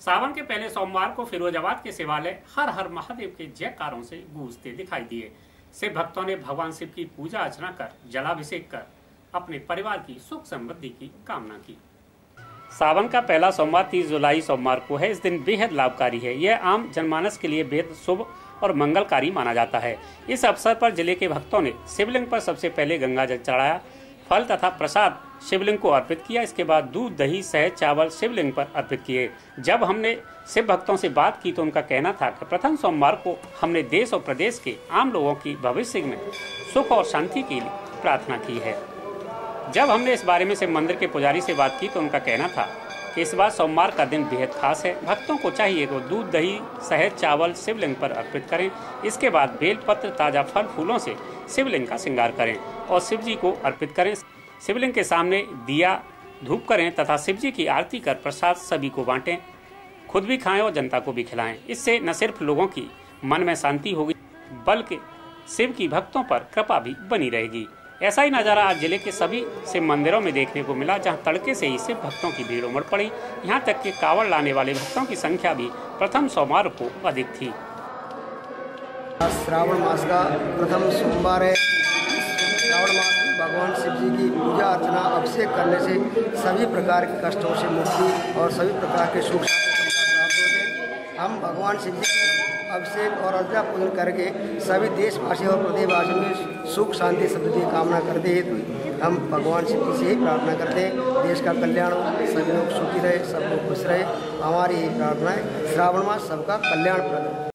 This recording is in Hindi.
सावन के पहले सोमवार को फिरोजाबाद के शिवालय हर हर महादेव के जयकारों से गूंजते दिखाई दिए। शिव भक्तों ने भगवान शिव की पूजा अर्चना कर, जलाभिषेक कर, अपने परिवार की सुख समृद्धि की कामना की। सावन का पहला सोमवार 30 जुलाई सोमवार को है। इस दिन बेहद लाभकारी है। यह आम जनमानस के लिए बेहद शुभ और मंगलकारी माना जाता है। इस अवसर पर ज़िले के भक्तों ने शिवलिंग पर सबसे पहले गंगा जल चढ़ाया। फल तथा प्रसाद शिवलिंग को अर्पित किया। इसके बाद दूध, दही, शहद, चावल शिवलिंग पर अर्पित किए। जब हमने शिव भक्तों से बात की तो उनका कहना था कि प्रथम सोमवार को हमने देश और प्रदेश के आम लोगों की भविष्य में सुख और शांति के लिए प्रार्थना की है। जब हमने इस बारे में शिव मंदिर के पुजारी से बात की तो उनका कहना था कि इस बार सोमवार का दिन बेहद खास है। भक्तों को चाहिए कि दूध, दही, शहद, चावल शिवलिंग पर अर्पित करें। इसके बाद बेलपत्र, ताज़ा फल फूलों से शिवलिंग का श्रृंगार करें और शिव जी को अर्पित करें। शिवलिंग के सामने दिया धूप करें तथा शिव जी की आरती कर प्रसाद सभी को बांटें, खुद भी खाएँ और जनता को भी खिलाएँ। इससे न सिर्फ़ लोगों की मन में शांति होगी, बल्कि शिव की भक्तों पर कृपा भी बनी रहेगी। ऐसा ही नज़ारा आज ज़िले के सभी शिव मंदिरों में देखने को मिला, जहाँ तड़के से ही शिव भक्तों की भीड़ उमड़ पड़ी। यहाँ तक कि कावड़ लाने वाले भक्तों की संख्या भी प्रथम सोमवार को अधिक थी। श्रावण मास का प्रथम सोमवार है। श्रावण मास में भगवान शिव जी की पूजा अर्चना अभिषेक करने से सभी प्रकार के कष्टों से मुक्ति और सभी प्रकार के सुख प्राप्त होते हैं। हम भगवान शिव जी अभिषेक और अर्चना पूजन करके सभी देशवासी और प्रदेशवासियों में सुख शांति समृद्धि कामना करते हैं। हम भगवान शिव जी से ही प्रार्थना करते हैं। देश का कल्याण हो, सभी लोग सुखी रहे, सब लोग खुश रहे। हमारी यही प्रार्थना है। श्रावण मास सबका कल्याण प्रद